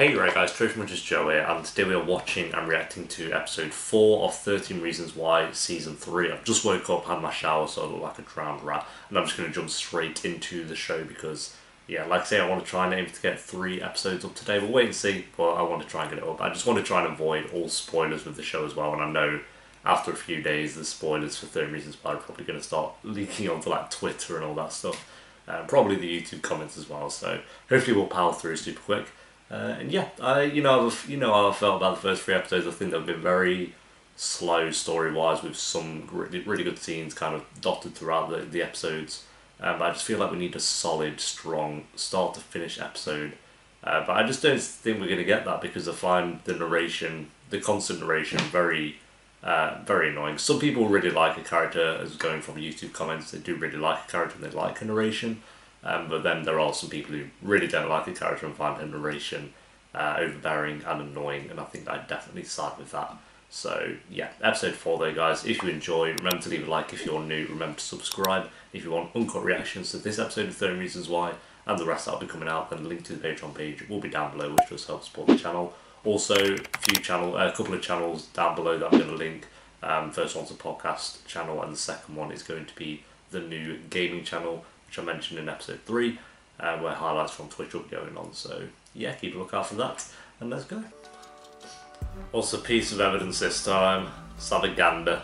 Hey right guys, Trophy Munchers Joe here, and today we are watching and reacting to episode 4 of 13 Reasons Why Season 3. I've just woke up, had my shower, so I look like a drowned rat, and I'm just going to jump straight into the show because, yeah, like I say, I want to try and aim to get 3 episodes up today. We'll wait and see, but I want to try and get it up. I just want to try and avoid all spoilers with the show as well, and I know after a few days the spoilers for 13 Reasons Why are probably going to start leaking onto like Twitter and all that stuff. Uh, probably the YouTube comments as well, so hopefully we'll power through super quick. Uh, and yeah, I you know I've, you know how I felt about the first three episodes. I think they've been very slow story wise, with some really, really good scenes kind of dotted throughout the, the episodes. Um, I just feel like we need a solid, strong start to finish episode. Uh, but I just don't think we're going to get that because I find the narration, the constant narration, very, uh, very annoying. Some people really like a character, as going from YouTube comments, they do really like a character and they like a narration. Um, but then there are some people who really don't like the character and find her narration uh, overbearing and annoying, and I think I definitely side with that. So yeah, episode four though, guys. If you enjoy, remember to leave a like. If you're new, remember to subscribe. If you want uncut reactions to this episode of 13 Reasons Why and the rest that'll be coming out, then the link to the Patreon page will be down below, which does help support the channel. Also, a few channel, a couple of channels down below that I'm going to link. Um, first one's a podcast channel, and the second one is going to be the new gaming channel which I mentioned in episode 3, uh, where highlights from Twitch will be going on. So, yeah, keep a lookout for that, and let's go. Also, piece of evidence this time Savaganda.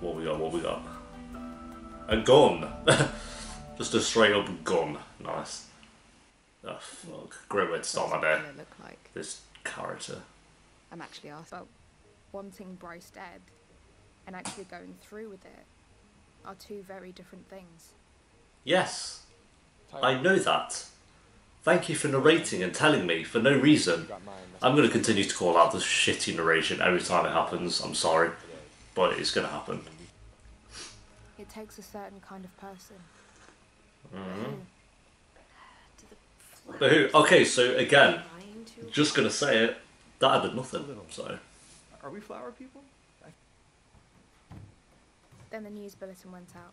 What we got? What we got? A gun! Just a straight up gun. Nice. Oh, fuck. Great way to start my day. Look like. This character. I'm actually asked about wanting Bryce dead and actually going through with it are two very different things. Yes, I know that. Thank you for narrating and telling me for no reason. I'm going to continue to call out the shitty narration every time it happens. I'm sorry, but it's going to happen. It takes a certain kind of person. Mhm. But who? Okay, so again, just going to say it. That added nothing. So Are we flower people? Then the news bulletin went out.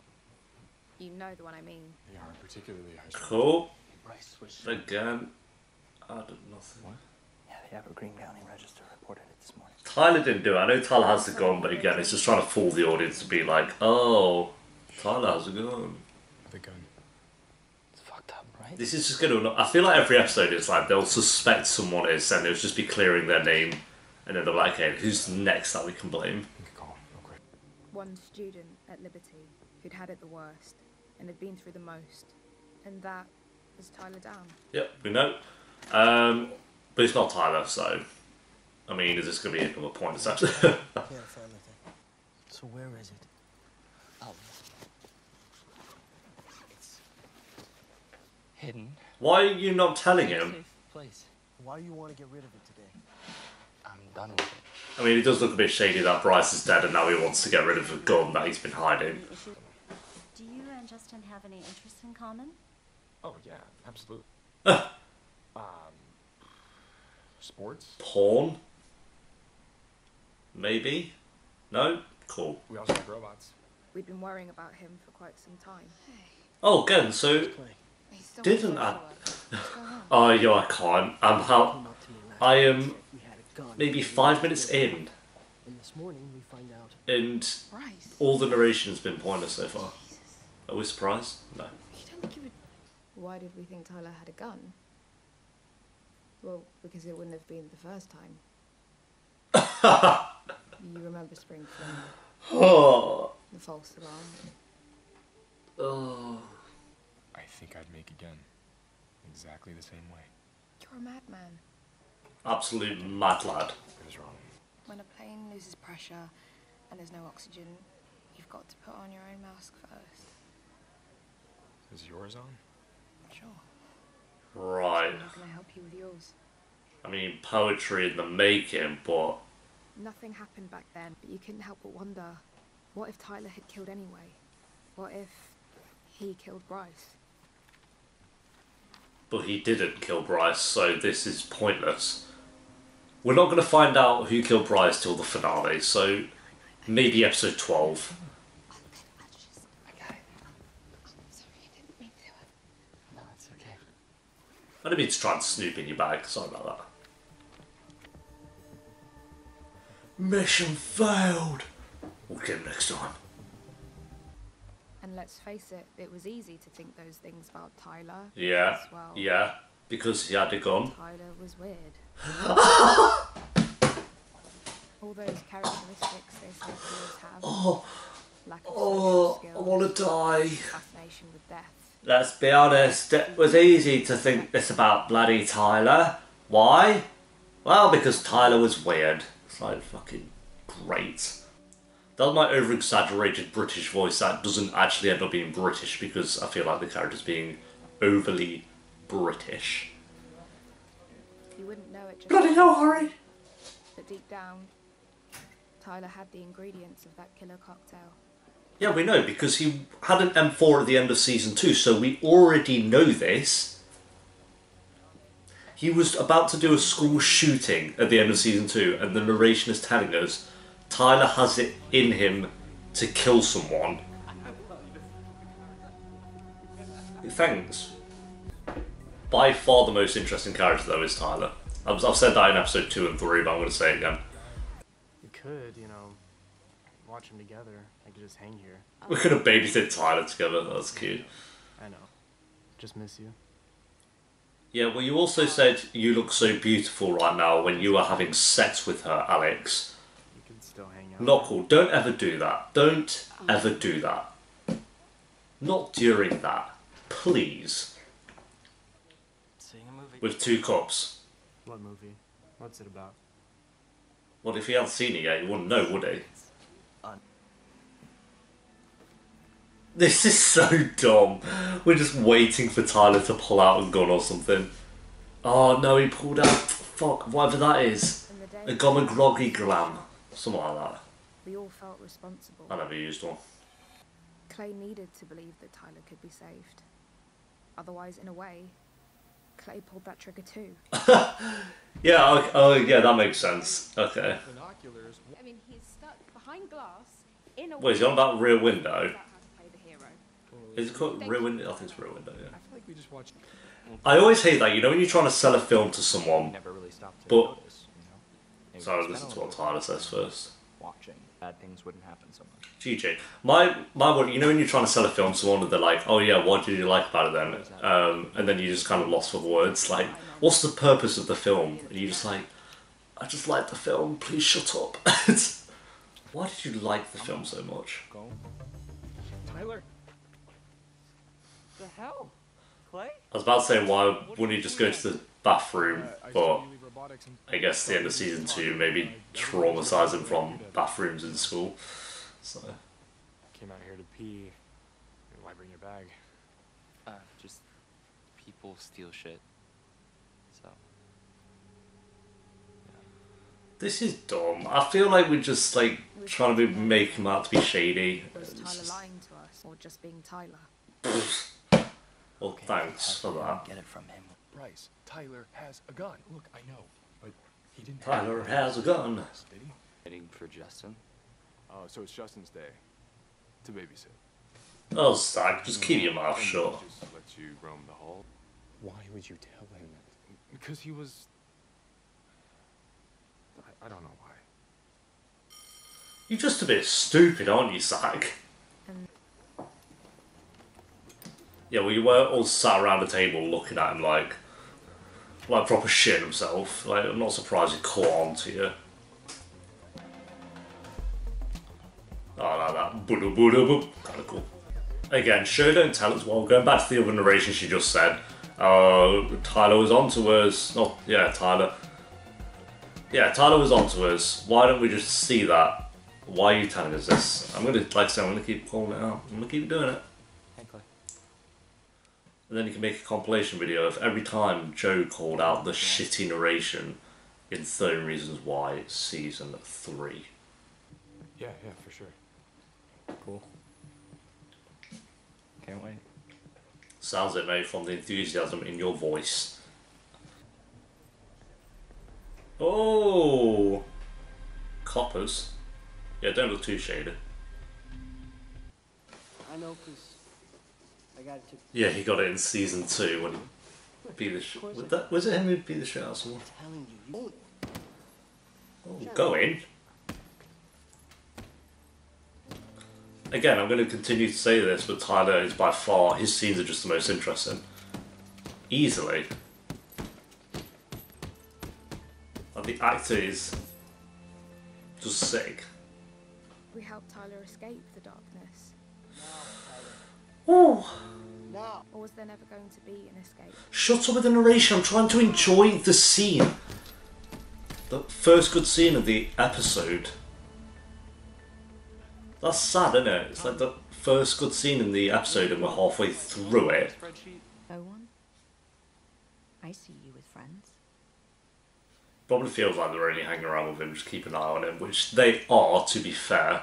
You know the one I mean. They are particularly high school. cool. Bryce was. Again, added nothing. Yeah, the Evergreen County Register reported it this morning. Tyler didn't do it. I know Tyler has the gun, but again, it's just trying to fool the audience to be like, oh, Tyler has a gun. The gun. It's fucked up, right? This is just going to. I feel like every episode is like they'll suspect someone is, and they'll just be clearing their name, and then they're like, okay, who's next that we can blame? Make a call, real quick. One student at Liberty who'd had it the worst and had been through the most. And that is Tyler Down. Yep, we know. Um, but it's not Tyler, so. I mean, is this going to be another pointless episode? Can't find anything. So where is it? Out. It's hidden. Why are you not telling him? Safe place. Why do you want to get rid of it today? I'm done with it. I mean, it does look a bit shady that Bryce is dead and now he wants to get rid of a gun that he's been hiding. Do and Justin have any interests in common? Oh yeah, absolutely. um, sports. Porn? Maybe? No? Cool. We also like robots. We'd been worrying about him for quite some time. Oh, again, so. Play. He's still Didn't I- social work. What's going on? Oh, yo, I can't. I'm how. Came up to me last I am and said we had a gun. maybe five minutes in, And this morning we find out. and all the narration has been pointless so far. Are we surprised? No. You don't give a... Why did we think Tyler had a gun? Well, because it wouldn't have been the first time. you remember Springfield. Oh. the false alarm. Oh. I think I'd make again. Exactly the same way. You're a madman. Absolute mad lad. It was wrong. When a plane loses pressure and there's no oxygen, you've got to put on your own mask first. Is yours on? Sure. Right. How can I help you with yours? I mean, poetry in the making, but. Nothing happened back then, but you couldn't help but wonder what if Tyler had killed anyway? What if he killed Bryce? But he didn't kill Bryce, so this is pointless. We're not going to find out who killed Bryce till the finale, so maybe episode 12. I didn't mean to try and snoop in your bag. Sorry about that. Mission failed. We'll get him next time. And let's face it, it was easy to think those things about Tyler. Yeah. Well. Yeah. Because he had a gun. Tyler was weird. All those characteristics they said he have. Oh. Lack of oh, skills, I want to die. Fascination with death. Let's be honest, it was easy to think this about bloody Tyler. Why? Well, because Tyler was weird. It's like fucking great. That's my over exaggerated British voice that doesn't actually end up being British because I feel like the character's being overly British. You wouldn't know it just Bloody hell, Harry! but deep down, Tyler had the ingredients of that killer cocktail. Yeah, we know because he had an M4 at the end of season two, so we already know this. He was about to do a school shooting at the end of season two, and the narration is telling us Tyler has it in him to kill someone. Thanks. By far the most interesting character, though, is Tyler. I've, I've said that in episode two and three, but I'm going to say it again. We could, you know, watch them together. I could just hang here. We could have to babysit Tyler together. That's cute. I know. Just miss you. Yeah, well, you also said you look so beautiful right now when you were having sex with her, Alex. We could still hang out. Not cool. Don't ever do that. Don't ever do that. Not during that. Please. Seeing a movie. With two cops. What movie? What's it about? Well, if he hadn't seen it yet, he wouldn't know, would he? This is so dumb. We're just waiting for Tyler to pull out a gun or something. Oh no, he pulled out. Fuck, whatever that is. In the day, A Gomaglogi glam. Something like that. we all felt responsible. I never used one. Clay needed to believe that Tyler could be saved. Otherwise, in a way, Clay pulled that trigger too. Yeah, okay, oh yeah, that makes sense. Okay. I mean, he's stuck behind glass in a Wait, is he on that Rear Window? About how to play the hero. Is it called Window? I think it's Window, yeah. I feel like we just watched. I always hate that, you know, when you're trying to sell a film to someone. never really stopped to But- notice, you know. Sorry, listen to what Tyler says first. Watching, bad things wouldn't happen so much. GJ. My, my you know when you're trying to sell a film to someone and they're like, oh yeah, what did you like about it then? Um, and then you just kind of lost for words. Like, what's the purpose of the film? And you're just like, I just like the film, please shut up. Why did you like the film so much? Tyler. The hell? Clay? I was about to say, why wouldn't he just go to the bathroom? Uh, I But study robotics and- I guess the end of season two maybe traumatise him from bathrooms in school. So Came out here to pee. Why bring your bag? Uh, just people steal shit. So, this is dumb. I feel like we're just like trying to be, make him out to be shady. Was Tyler just- lying to us, or just being Tyler? Well, thanks for that. Get it from him. Bryce, Tyler has a gun. Look, I know, but he didn't. Tyler have has a gun. Did he? waiting for Justin. Oh, so it's Justin's day to babysit. Oh, Stag, just keep your mouth shut. he Just let you roam the hall. Why would you tell him? Because he was. I, I don't know why. You're just a bit stupid, aren't you, Stag? And Yeah, well, were all sat around the table looking at him like, like proper shit himself. Like, I'm not surprised he caught on to you. Oh, like that. Buddha. Kind of cool. Again, show don't tell as well. Going back to the other narration she just said, uh, Tyler was on to us. Not, yeah, Tyler. Yeah, Tyler was on to us. Why don't we just see that? Why are you telling us this? I'm gonna, like I said, I'm gonna keep calling it out. I'm gonna keep doing it. Hey, Clay. And then you can make a compilation video of every time Joe called out the shitty narration in 13 Reasons Why Season 3. Yeah, yeah, for sure. Cool. Can't wait. Sounds it, mate, from the enthusiasm in your voice. Oh! Coppers. Yeah, don't look too shaded. I know, cause I got it to yeah, he got it in season two when he beat the. Sh- was, that, was it him who beat the shit out of someone? Oh, go in. Again, I'm going to continue to say this, but Tyler is by far his scenes are just the most interesting, easily. And the actor is just sick. We helped Tyler escape the darkness. Oh, Now. Or was there never going to be an escape? shut up with the narration. I'm trying to enjoy the scene. The first good scene of the episode. That's sad, isn't it? It's like the first good scene in the episode, and we're halfway through it. One? I see you with friends. Probably feels like they're only hanging around with him, just keep an eye on him, which they are, to be fair.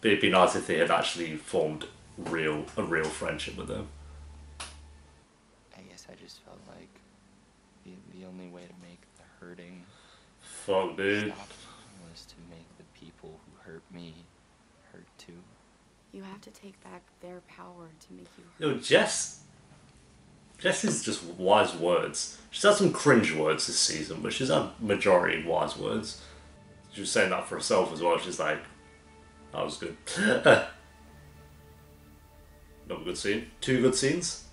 But it'd be nice if they had actually formed real a real friendship with them. I guess I just felt like the, the only way to make the hurting Fuck, dude. stop was to make the people who hurt me hurt too. You have to take back their power to make you Yo, Jess. Jess is just wise words. She's had some cringe words this season, but she's had majority wise words. She was saying that for herself as well. She's like, that was good. Another good scene. Two good scenes.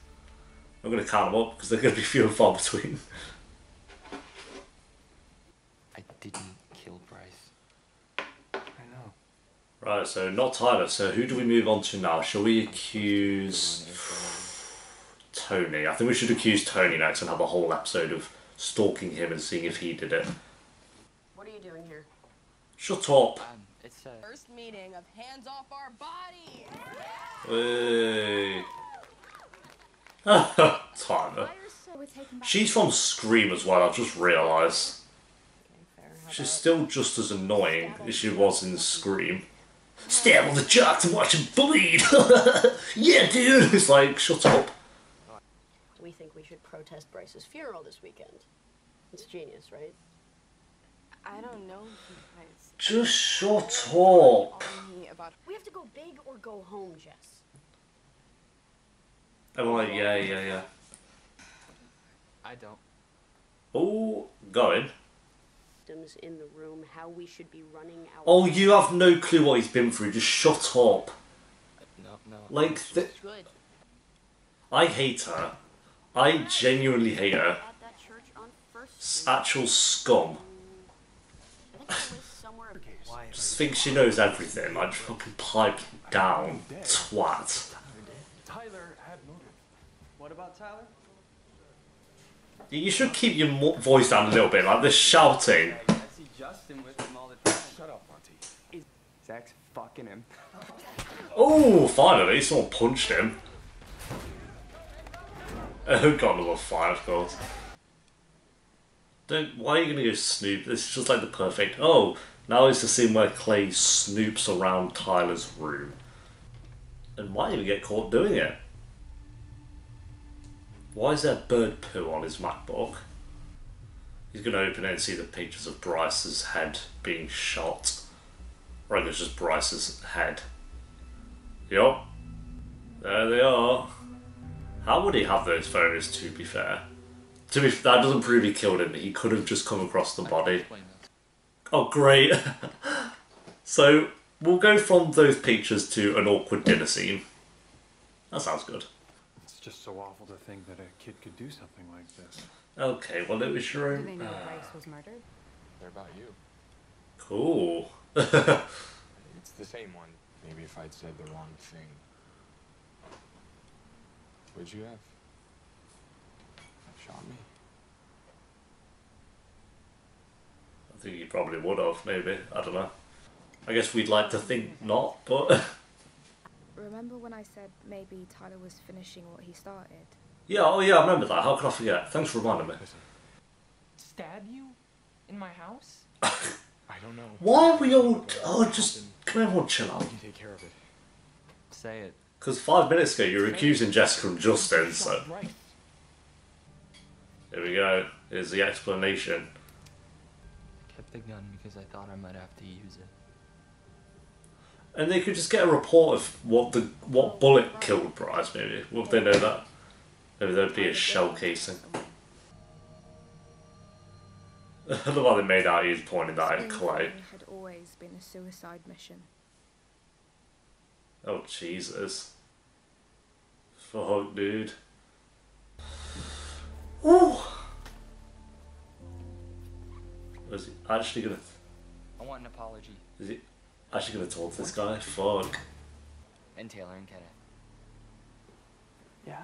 I'm going to count them up because they're going to be few and far between. I didn't kill Bryce. I know. Right, so not Tyler. So who do we move on to now? Shall we accuse Tony? I think we should accuse Tony next and have a whole episode of stalking him and seeing if he did it. What are you doing here? Shut up. Um, it's uh, First meeting of hands off our body. Hey. Tyler. So we're. She's from Scream as well, I've just realised. She's still just as annoying as she was in Scream. Stab on the jocks and watch him bleed! yeah, dude! It's like, shut up. We think we should protest Bryce's funeral this weekend. It's genius, right? I don't know you guys. Just shut up. We have to go big or go home, Jess. Oh, I'm yeah, yeah, yeah. I don't. Oh, going. In the room, how we should be running our. Oh, you have no clue what he's been through, just shut up. No, no. Like, the, Good. I hate her. I genuinely hate her. At that church on First S- Street. Actual scum. I think it was somewhere. Why? Just thinks she knows everything, like fucking pipe down, twat. Tyler had motive. What about Tyler? You should keep your mo- voice down a little bit, like this shouting. I see Justin with him all the time. Shut up, Monty. Zach's fucking him. Oh, finally, someone punched him. Oh, got another fight, of course. Don't. Why are you gonna go snoop? This is just like the perfect. Oh, now it's the scene where Clay snoops around Tyler's room, and might even get caught doing it. Why is there bird poo on his MacBook? He's gonna open it and see the pictures of Bryce's head being shot. Or I it's just Bryce's head. Yup. There they are. How would he have those photos, to be fair? To be that doesn't prove he killed him, he could have just come across the body. Explain this. Oh, great. so, we'll go from those pictures to an awkward dinner scene. That sounds good. It's just so awful to think that a kid could do something like this. Okay, well, it was your own. Do they own. know Bryce was murdered? They're about you. Cool. It's the same one. Maybe if I'd said the wrong thing. Would you have? Shot me? Think he probably would have, maybe. I don't know. I guess we'd like to think not, but. Remember when I said maybe Tyler was finishing what he started? yeah, oh yeah, I remember that. How could I forget? Thanks for reminding me. Stab you? In my house? I don't know. Why are we all. Oh, just. Can everyone chill out? I can take care of it. Say it. Because five minutes ago you were accusing Jessica and Justin, so. Shot Bryce. Here we go. Here's the explanation. Kept the gun because I thought I might have to use it. And they could just get a report of what the what bullet killed Bryce, maybe. Would they know that? Maybe there'd be a shell casing. I love how they made out he was pointing that at Clay. Springfield had always been a suicide mission. Oh Jesus. Fuck, dude. Ooh. Was he actually gonna? I want an apology. Is he actually gonna talk to this guy? Fuck. And Taylor and Kenneth. Yeah?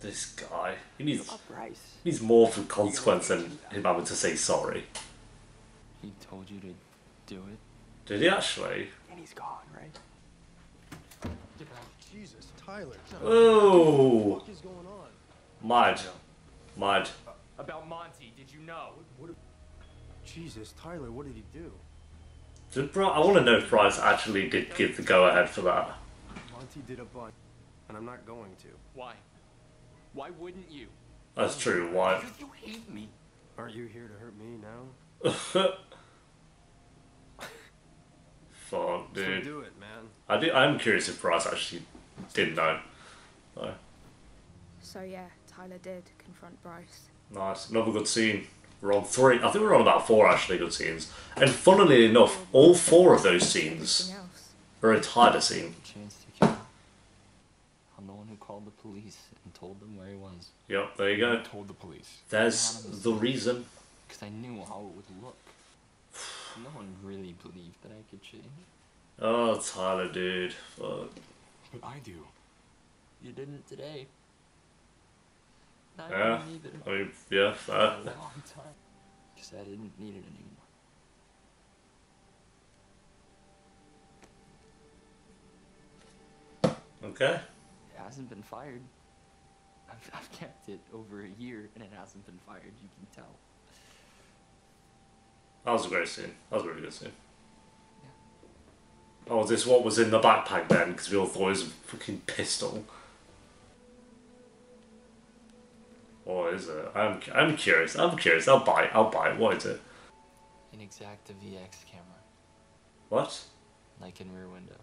This guy. He needs Bryce. needs more for consequence than him having to say sorry. He told you to do it? Did he actually? And he's gone, right? Jesus, Tyler. Oh. What the fuck is going on? Mad. Mad. Uh, about Monty, did you know? What? Jesus, Tyler, what did he do? Did Bri- I want to know if Bryce actually did give the go ahead for that. Monty did a bunch, and I'm not going to. Why? Why wouldn't you? That's true. Why? Because you hate me. Aren't you here to hurt me now? Fuck, So dude. do it, man. I do, I'm curious if Bryce actually did know. No. So yeah, Tyler did confront Bryce. Nice. Another good scene. We're on three. I think we're on about four actually good scenes. And funnily enough, all four of those scenes are a Tyler scene. Chance to kill. I'm the one who called the police and told them where he was. Yep, there you go. Told the police. There's the reason. Because I knew how it would look. No one really believed that I could change. Oh, Tyler, dude. Fuck. But I do. You didn't today. Not Yeah. even either. I mean, yeah, For a long time. Because I didn't need it anymore. Okay. It hasn't been fired. I've, I've kept it over a year and it hasn't been fired, you can tell. That was a great scene. That was a really good scene. Oh, this what was in the backpack then? Because we all thought it was a fucking pistol. What is it? I'm, I'm curious. I'm curious. I'll buy it. I'll buy it. What is it? An Exakta VX camera. What? Like in Rear Window.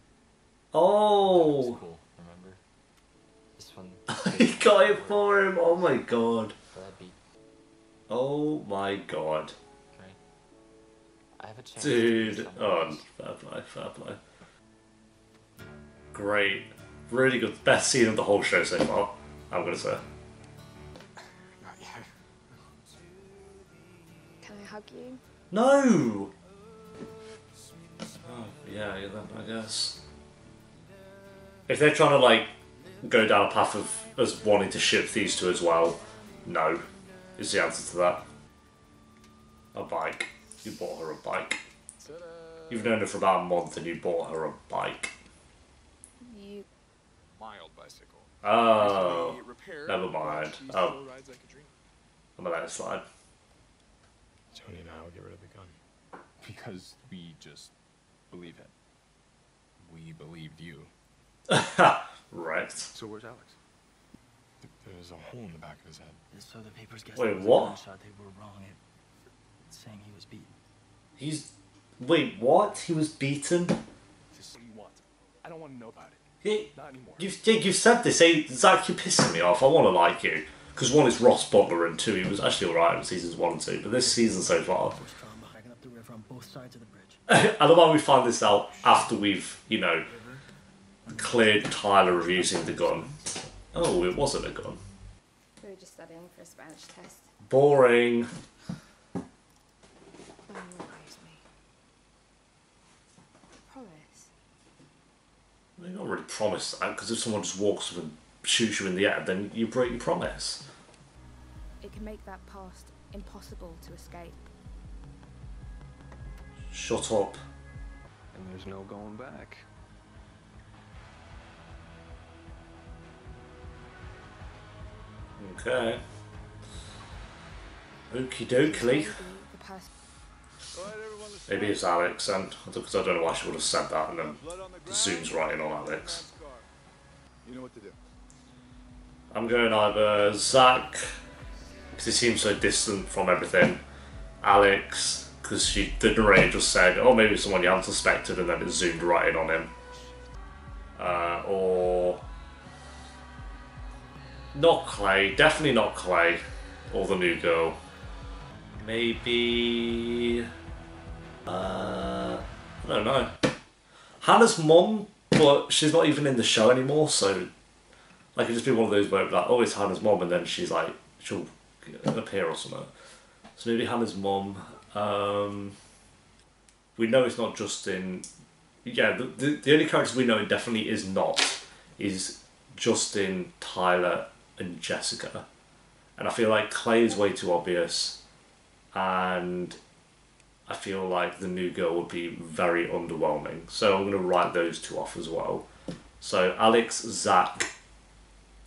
Oh! cool, remember? This one. he got it for him. Oh my god. Oh my god. right? I have a chance. Dude. Oh, fair play. Fair play. Great. Really good. Best scene of the whole show so far. I'm gonna say. Hug you? No. Oh yeah, yeah, then I guess. If they're trying to like go down a path of us wanting to ship these two as well, no, is the answer to that. A bike. You bought her a bike. You've known her for about a month and you bought her a bike. You Mild bicycle. Oh, never mind. Oh. still rides like a. I'm gonna let it slide. Tony and I will get rid of the gun. Because we just believe it. We believed you. right. So where's Alex? There's a hole in the back of his head. So the papers guessed Wait, what? a gunshot. They were wrong. It, it's saying he was beaten. He's. Wait, what? He was beaten? Just what you want. I don't want to know about it. He, Not anymore. You've, you've said this. Hey, Zach, you're pissing me off. I want to like you. Because one is Ross Butler, and two, he was actually alright in seasons one and two. But this season so far. Force trauma backing up the river on both sides of the bridge. I love how we find this out after we've, you know, cleared Tyler of using the gun. Oh, it wasn't a gun. we were just studying for a Spanish test. Boring. No, you raise me. Promise. Well, You're not really promised that, because if someone just walks up and shoots you in the air, then you break your promise. It can make that past impossible to escape. Shut up. And there's no going back. Okay. Okie Maybe dokie. Maybe it's Alex, and because I don't know why she would have said that, and then the zoom's right in on Alex. You know what to do. I'm going either Zach, because he seems so distant from everything, Alex, because she the narrator just said, oh, maybe someone you haven't suspected, and then it zoomed right in on him. Uh, or. Not Clay, definitely not Clay, or the new girl. Maybe. Uh, I don't know. Hannah's mom but she's not even in the show anymore, so like it'd just be one of those where like, oh, it's Hannah's mom, and then she's like, she'll appear or something. So maybe Hannah's mom. Um, we know it's not Justin. Yeah, the, the, the only characters we know it definitely is not is Justin, Tyler, and Jessica. And I feel like Clay is way too obvious, and I feel like the new girl would be very underwhelming. So I'm going to write those two off as well. So Alex, Zach,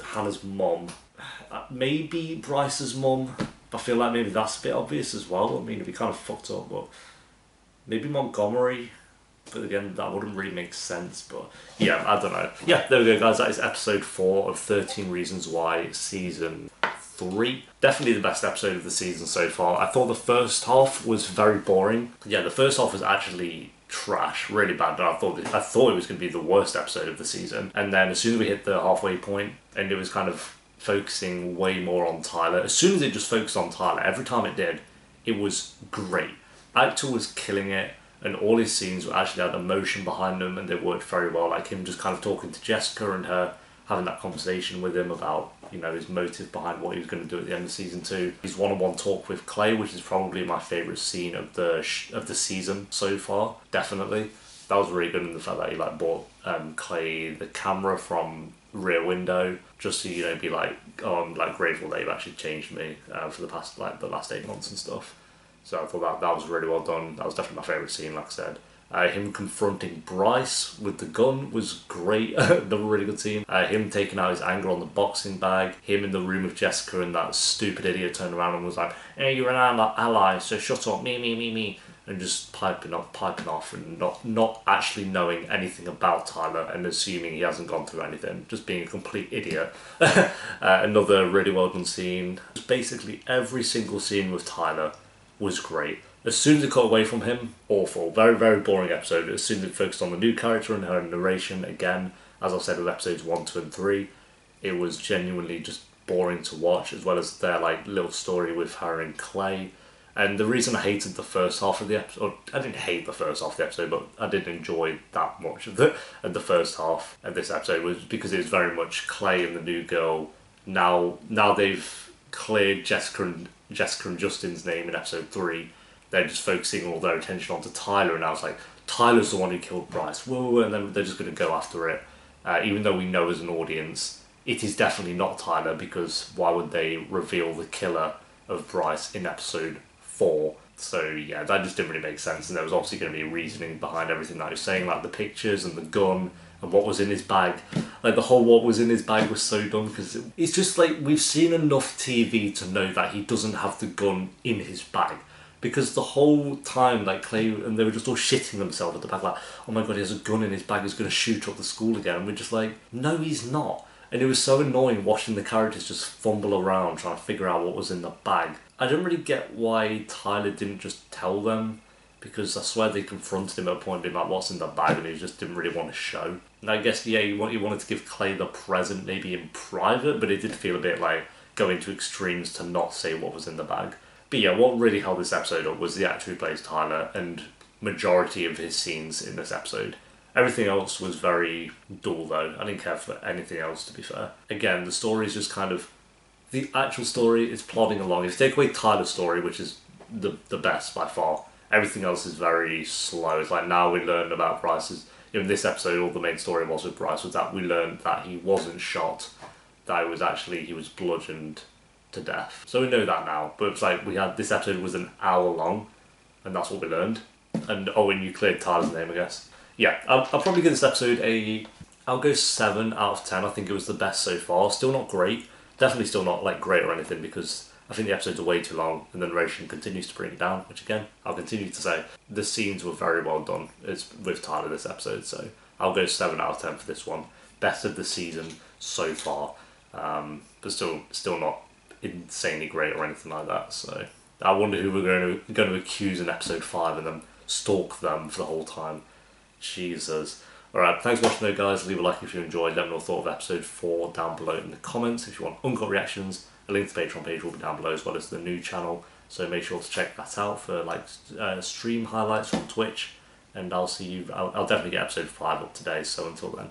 Hannah's mom, uh, maybe Bryce's mum. I feel like maybe that's a bit obvious as well. I mean, it'd be kind of fucked up, but maybe Montgomery. But again, that wouldn't really make sense. But yeah, I don't know. Yeah, there we go, guys. That is episode four of 13 Reasons Why, season three. Definitely the best episode of the season so far. I thought the first half was very boring. Yeah, the first half was actually trash, really bad. I thought I thought it was going to be the worst episode of the season. And then as soon as we hit the halfway point, and it was kind of focusing way more on Tyler. As soon as it just focused on Tyler, every time it did, it was great. Actor was killing it, and all his scenes were actually had emotion behind them, and they worked very well. Like him just kind of talking to Jessica and her having that conversation with him about you know his motive behind what he was going to do at the end of season two. His one-on-one talk with Clay, which is probably my favorite scene of the sh- of the season so far. Definitely, that was really good in the fact that he like bought um, Clay the camera from Rear Window just to you know be like oh I'm like grateful they've actually changed me uh, for the past like the last eight months and stuff. So I thought that that was really well done. That was definitely my favorite scene, like I said. Uh, him confronting Bryce with the gun was great. Another really good scene. Uh, him taking out his anger on the boxing bag. Him in the room with Jessica and that stupid idiot turned around and was like, "Hey, you're an ally, so shut up, me, me, me, me." And just piping off, piping off, and not not actually knowing anything about Tyler and assuming he hasn't gone through anything, just being a complete idiot. uh, another really well done scene. Basically, every single scene with Tyler was great. As soon as it got away from him, awful. Very, very boring episode. As soon as it focused on the new character and her narration, again, as I said with episodes 1, 2, and 3, it was genuinely just boring to watch, as well as their like little story with her and Clay. And the reason I hated the first half of the episode, I didn't hate the first half of the episode, but I didn't enjoy that much of the of the first half of this episode was because it was very much Clay and the new girl. Now, now they've cleared Jessica and Jessica and Justin's name in episode three. They're just focusing all their attention onto Tyler, and I was like, Tyler's the one who killed Bryce. Whoa, and then they're just going to go after it, uh, even though we know as an audience it is definitely not Tyler because why would they reveal the killer of Bryce in episode four? So yeah, that just didn't really make sense, and there was obviously going to be a reasoning behind everything that I was saying, like the pictures and the gun and what was in his bag. Like the whole what was in his bag was so dumb because it, it's just like we've seen enough TV to know that he doesn't have the gun in his bag. Because the whole time, like Clay and they were just all shitting themselves at the back, like, oh my god, he has a gun in his bag, he's going to shoot up the school again. And we're just like, no, he's not. And it was so annoying watching the characters just fumble around trying to figure out what was in the bag. I didn't really get why Tyler didn't just tell them because I swear they confronted him at a point being like, what's in the bag? And he just didn't really want to show. And I guess, yeah, he wanted to give Clay the present maybe in private, but it did feel a bit like going to extremes to not say what was in the bag. But yeah, what really held this episode up was the actor who plays Tyler and majority of his scenes in this episode. Everything else was very dull though. I didn't care for anything else to be fair. Again, the story is just kind of the actual story is plodding along. If you take away Tyler's story, which is the the best by far, everything else is very slow. It's like now we learned about Bryce's in this episode all the main story was with Bryce was that we learned that he wasn't shot, that it was actually he was bludgeoned to death. So we know that now. But it's like we had this episode was an hour long, and that's what we learned. And oh, and you cleared Tyler's name, I guess. Yeah, I'll, I'll probably give this episode a. I'll go seven out of ten. I think it was the best so far. Still not great. Definitely still not like great or anything because I think the episodes are way too long, and the narration continues to bring it down. Which again, I'll continue to say the scenes were very well done. It's with Tyler this episode, so I'll go seven out of ten for this one. Best of the season so far, um, but still, still not insanely great or anything like that. So I wonder who we're going to going to accuse in episode five and then stalk them for the whole time. Jesus. Alright, thanks for watching though guys. Leave a like if you enjoyed. Let me know thought of episode 4 down below in the comments. If you want uncut reactions, a link to the Patreon page will be down below as well as the new channel. So make sure to check that out for like uh, stream highlights from Twitch and I'll see you. I'll, I'll definitely get episode five up today. So until then,